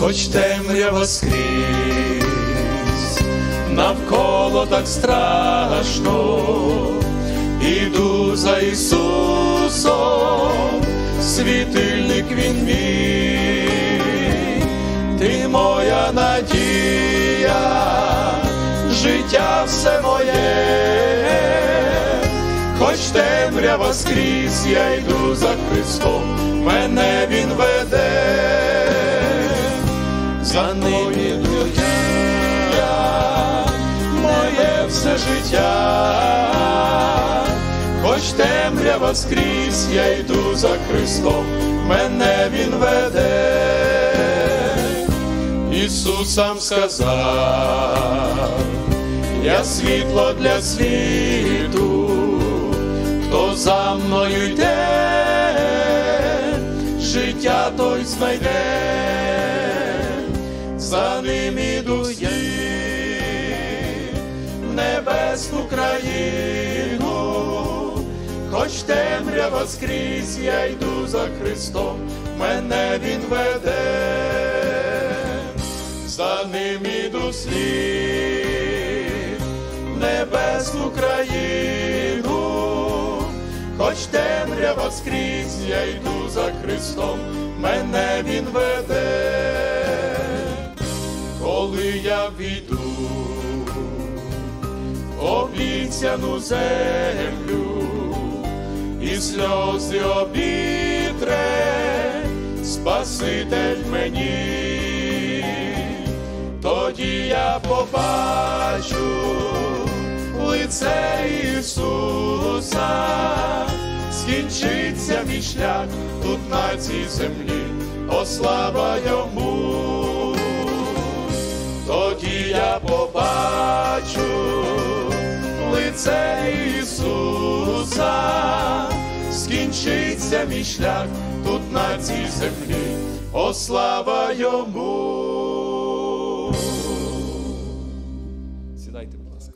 хоч темрява скрізь, навколо так страшно, іду за Ісусом, світильник він мій, ти моя надія, життя все моє, хоч темрява скрізь, я йду за Христом, за ним іду я, моє все життя, хоч темрява скрізь, я йду за Христом, мене Він веде. Ісус сказав, я світло для світу, хто за мною йде, життя той знайде, за ним іду я в небесну країну, хоч темрява скрізь, я йду за Христом, мене Він веде. За ним іду слід в небесну країну, хоч темрява скрізь, я йду за Христом, мене Він веде, коли я війду. Обіцяну землю і сльози обітре, Спаситель мені. Тоді я побачу лице Ісуса, скінчиться мій шлях тут на цій землі, о слава йому, тоді я побачу лице Ісуса, скінчиться мій шлях тут на цій землі, О, слава йому. Сідайте, будь ласка.